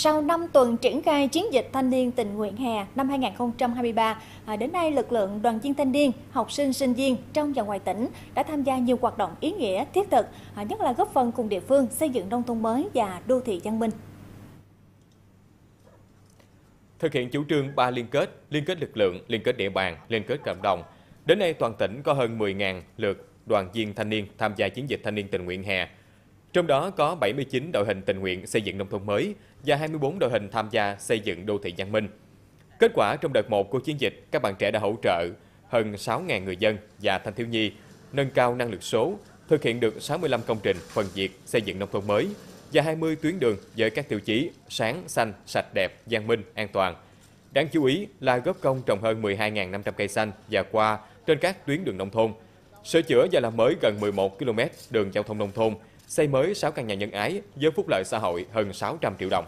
Sau 5 tuần triển khai chiến dịch thanh niên tình nguyện hè năm 2023, à, đến nay lực lượng đoàn viên thanh niên, học sinh, sinh viên trong và ngoài tỉnh đã tham gia nhiều hoạt động ý nghĩa, thiết thực, à, nhất là góp phần cùng địa phương xây dựng nông thôn mới và đô thị văn minh. Thực hiện chủ trương ba liên kết, liên kết lực lượng, liên kết địa bàn, liên kết cộng đồng, đến nay toàn tỉnh có hơn 10.000 lượt đoàn viên thanh niên tham gia chiến dịch thanh niên tình nguyện hè trong đó có 79 đội hình tình nguyện xây dựng nông thôn mới và 24 đội hình tham gia xây dựng đô thị văn minh. Kết quả trong đợt 1 của chiến dịch, các bạn trẻ đã hỗ trợ hơn 6.000 người dân và thanh thiếu nhi nâng cao năng lực số, thực hiện được 65 công trình phần việc xây dựng nông thôn mới và 20 tuyến đường với các tiêu chí sáng, xanh, sạch đẹp, văn minh, an toàn. Đáng chú ý là góp công trồng hơn 12.500 cây xanh và qua trên các tuyến đường nông thôn, sửa chữa và làm mới gần 11 km đường giao thông nông thôn, xây mới 6 căn nhà nhân ái với phúc lợi xã hội hơn 600 triệu đồng.